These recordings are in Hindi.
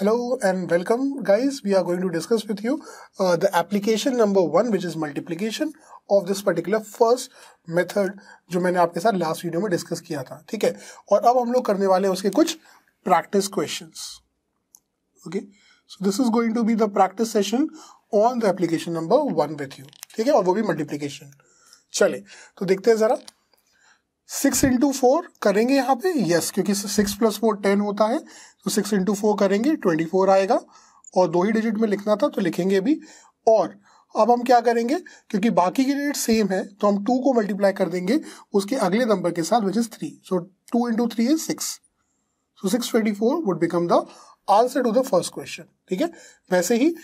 Hello and welcome guys. We are going to discuss with you uh, the application number one which is multiplication of this particular first method जो मैंने आपके साथ लास्ट वीडियो में डिस्कस किया था ठीक है और अब हम लोग करने वाले हैं उसके कुछ practice questions okay so this is going to be the practice session on the application number one with you ठीक है और वो भी मल्टीप्लीकेशन चले तो देखते हैं जरा सिक्स इंटू फोर करेंगे यहाँ पे? यस क्योंकि सिक्स प्लस फोर टेन होता है तो सिक्स इंटू फोर करेंगे ट्वेंटी फोर आएगा, और दो ही डिजिट में लिखना था तो लिखेंगे भी और। अब हम क्या करेंगे? क्योंकि बाकी के डिजिट सेम है तो हम टू को मल्टीप्लाई कर देंगे उसके अगले नंबर के साथ which is three so two into three is six so six twenty four would become the answer to the first question ठीक है? वैसे ही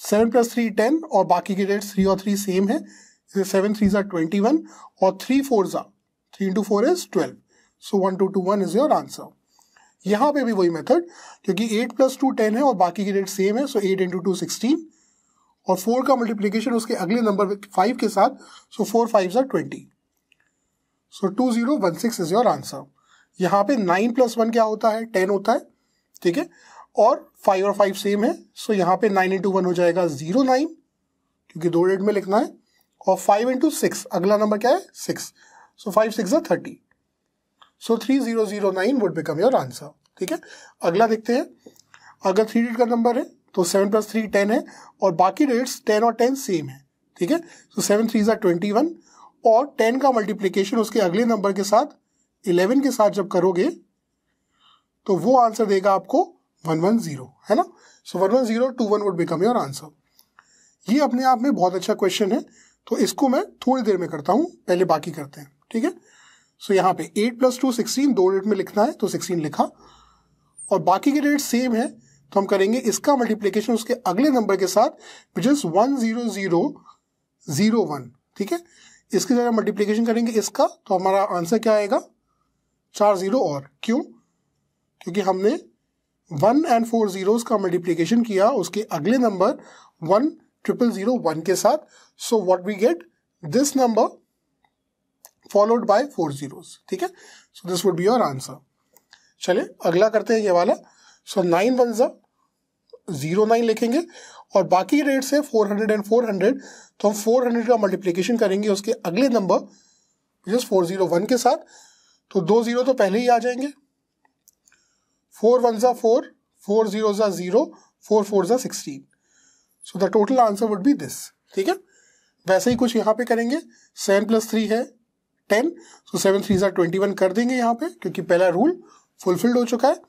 सेवन प्लस थ्री टेन और बाकी के डेट थ्री और थ्री सेम है। सेवन थ्री ज़ा ट्वेंटी वन और थ्री फोर ज़ा three into four is twelve. So one two two one is your answer यहाँ पे भी वही मेथड क्योंकि एट प्लस टू टेन है और बाकी की डेट सेम है so eight into two sixteen और फोर का मल्टीप्लीकेशन उसके अगले नंबर फाइव के साथ so four five are twenty so two zero one six is your answer यहाँ पे नाइन प्लस वन क्या होता है? टेन होता है, ठीक है? और फाइव और फाइव सेम है सो यहाँ पे नाइन इंटू वन हो जाएगा ज़ीरो नाइन क्योंकि दो डेट में लिखना है। और फाइव इंटू सिक्स अगला नंबर क्या है? Six so five six thirty so three zero zero nine would become your answer ठीक है? अगला देखते हैं। अगर थ्री डिजिट का नंबर है तो सेवन प्लस थ्री टेन है, और बाकी डेट्स टेन और टेन सेम है। ठीक है? सो सेवन थ्री ज़ा ट्वेंटी वन और टेन का मल्टीप्लीकेशन उसके अगले नंबर के साथ इलेवन के साथ जब करोगे तो वो आंसर देगा आपको वन वन ज़ीरो है ना? So one one zero two one would become your answer ये अपने आप में बहुत अच्छा क्वेश्चन है। तो इसको मैं थोड़ी देर में करता हूँ, पहले बाकी करते हैं। ठीक है? सो यहाँ पे एट प्लस टू सिक्सटीन दो डेट में लिखना है तो सिक्सटीन लिखा। और बाकी के डेट सेम है तो हम करेंगे इसका मल्टीप्लीकेशन उसके अगले नंबर के साथ which is one zero zero zero one ठीक है? इसके जगह मल्टीप्लीकेशन करेंगे इसका तो हमारा आंसर क्या आएगा? चार ज़ीरो और। क्यों? क्योंकि हमने वन एंड फोर जीरोस का मल्टीप्लीकेशन किया, उसके अगले number one triple zero one के साथ। So what we get this number followed by four zeros ठीक है? So this would be your answer चले अगला करते हैं ये वाला। सो नाइन वन ज़ा ज़ीरो नाइन लिखेंगे। और बाकी रेट से four hundred and four hundred तो हम फोर हंड्रेड का मल्टीप्लीकेशन करेंगे उसके अगले number which four zero one के साथ। तो दो ज़ीरो तो पहले ही आ जाएँगे। फोर वन ज़ा फोर फोर ज़ीरो ज़ा ज़ीरो फोर फोर ज़ा sixteen so the total answer would be this ठीक है? वैसे ही कुछ यहाँ पे करेंगे। सेवन प्लस थ्री है। टेन सो सेवन थ्री ज़ार ट्वेंटी वन कर देंगे यहाँ पे, क्योंकि पहला रूल फुलफिल्ड हो चुका है।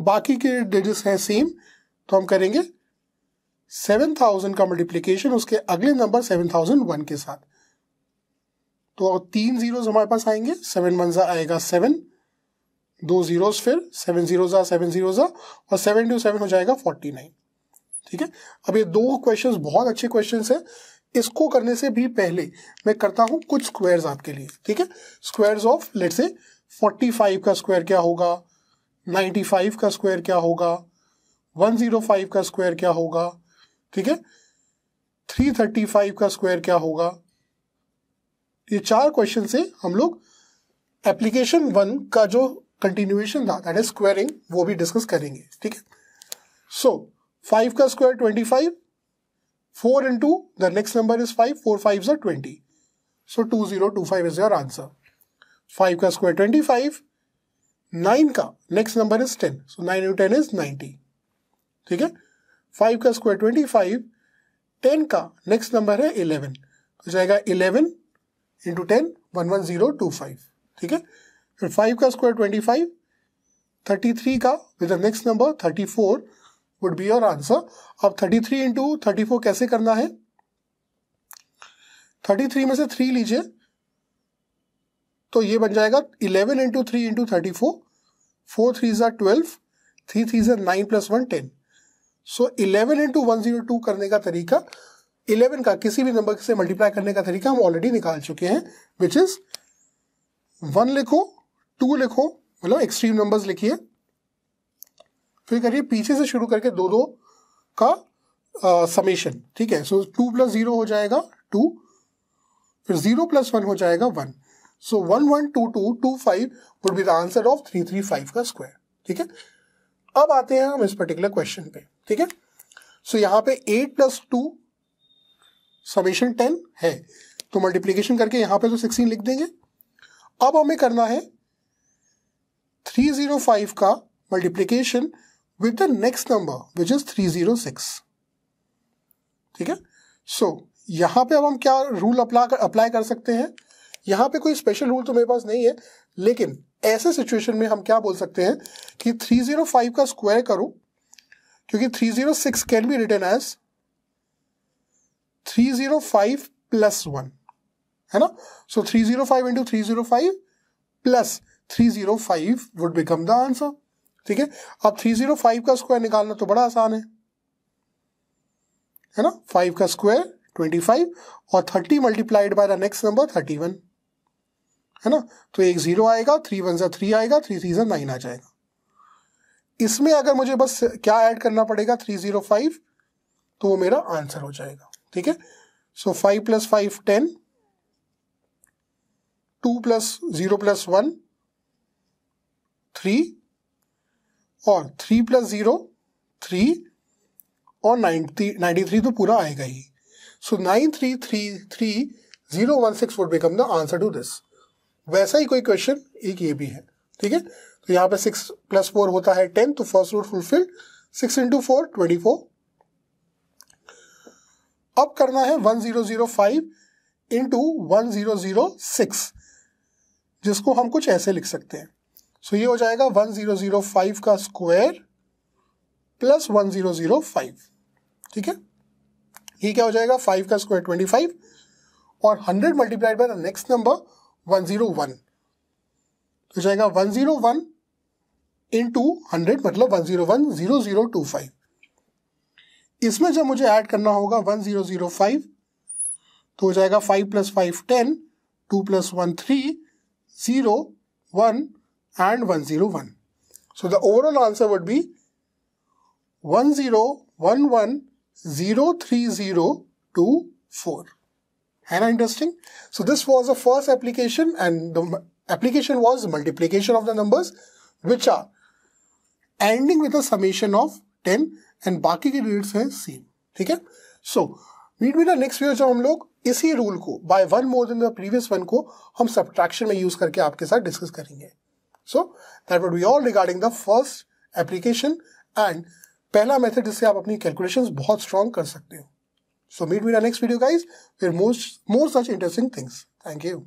बाकी के डिजिट्स हैं सेम तो हम करेंगे सेवन थाउज़ेंड का मल्टीप्लीकेशन उसके अगले नंबर सेवन थाउज़ेंड वन के साथ। तो तीन जीरोज हमारे पास आएँगे सेवन वन ज़ा आएगा सेवन दो जीरोज फिर सेवन ज़ीरो ज़ा सेवन ज़ीरो ज़ा और सेवन टू सेवन हो जाएगा फोर्टी नाइन ठीक है? अब ये दो क्वेश्चंस बहुत अच्छे क्वेश्चंस हैं। इसको करने से भी पहले मैं करता हूँ कुछ स्क्वायर्स आपके लिए, ठीक है? स्क्वायर्स ऑफ़ लेट से 45 का स्क्वायर क्या होगा? 95 का स्क्वायर क्या होगा? 105 का स्क्वायर क्या होगा? ठीक है? 335 का स्क्वायर क्या होगा? ये चार क्वेश्चन से हम लोग एप्लीकेशन वन का जो कंटिन्यूएशन था दैट इज़ स्क्वायरिंग वो भी डिस्कस करेंगे, ठीक है? सो फाइव का square twenty five 4 into the next number is 5, 4 5s are 20. So 2025 is your answer. 5 का square 25, 9 का next number is 10. So 9 into 10 is 90. ठीक है 5 का square 25, 10 का next number है 11. तो जाएगा 11 into 10, 11025. ठीक है फिर 5 का square 25, 33 का with the next number 34 would be your answer अब 33 थ्री इंटू थर्टी कैसे करना है? 33 में से 3 लीजिए तो ये बन जाएगा 11 into three into thirty four four three ज़ा ट्वेल्व थ्री थ्री ज़ा nine plus one ten so eleven into one zero two करने का तरीका इलेवन का किसी भी नंबर से मल्टीप्लाई करने का तरीका हम ऑलरेडी निकाल चुके हैं विच इज़ वन लिखो टू लिखो मतलब एक्सट्रीम नंबर्स लिखिए फिर करिए पीछे से शुरू करके दो दो का समेशन ठीक है? सो टू प्लस ज़ीरो हो जाएगा टू फिर ज़ीरो प्लस वन हो जाएगा one so one one two two two five would be the answer of three three five का स्क्वायर ठीक है? अब आते हैं हम इस पर्टिकुलर क्वेश्चन पे, ठीक है? सो यहाँ पे eight plus two summation ten है. तो मल्टीप्लीकेशन करके यहाँ पे तो सिक्सटीन लिख देंगे. अब हमें करना है थ्री ज़ीरो फाइव का multiplication with the next number which is three zero six ठीक है? सो यहाँ पे अब हम क्या रूल अप्लाई अप्लाई कर सकते हैं? यहाँ पे कोई स्पेशल रूल तो मेरे पास नहीं है, लेकिन ऐसे सिचुएशन में हम क्या बोल सकते हैं कि 305 का स्क्वायर करो, क्योंकि 306 can be written as 305 plus one है ना? So 305 zero five into three zero five plus three zero five would become the answer ठीक है? अब 305 का स्क्वायर निकालना तो बड़ा आसान है। है ना? फाइव का स्क्वायर 25 और 30 multiplied by the next number 31 है ना? तो एक ज़ीरो आएगा थ्री वन सा थ्री आएगा थ्री थ्री सा नाइन आ जाएगा। इसमें अगर मुझे बस क्या ऐड करना पड़ेगा थ्री ज़ीरो फाइव तो वो मेरा आंसर हो जाएगा। ठीक है? So five plus five ten two plus zero plus one three और थ्री प्लस ज़ीरो थ्री और नाइन्टी नाइन्टी थ्री तो पूरा आएगा ही। So nine three three three zero one six would become the answer to this वैसा ही कोई क्वेश्चन एक ये भी है, ठीक है? तो यहाँ पे सिक्स प्लस फोर होता है टेन तो first root fulfil six into four twenty four अब करना है one zero zero five into one zero zero six जिसको हम कुछ ऐसे लिख सकते हैं। सो so, ये हो जाएगा वन ज़ीरो ज़ीरो फाइव का square plus one zero zero five ठीक है? ये क्या हो जाएगा? फाइव का स्क्वायर ट्वेंटी फाइव और hundred multiplied by the next number one zero one तो जाएगा one zero one in hundred मतलब one zero one zero zero two five इसमें जब मुझे ऐड करना होगा वन ज़ीरो ज़ीरो फाइव तो हो जाएगा five plus five ten two plus one three zero one and one zero one one zero three zero two four Hannah interesting? So this was the first application and the application was multiplication of the numbers which are ending with a summation of 10 and बाकी के डिजिट्स हैं सेम ठीक है so meet meet next video जब हम लोग इसी रूल को by one more than the previous one को हम सब्ट्रैक्शन में यूज़ करके आपके साथ डिस्कस करेंगे so that would be all regarding the first application and पहला मेथड जिससे आप अपनी कैलकुलेशन बहुत स्ट्रॉन्ग कर सकते हो। सो मीट मीडा नेक्स्ट वीडियो गाइज़ फिर more more such interesting things thank you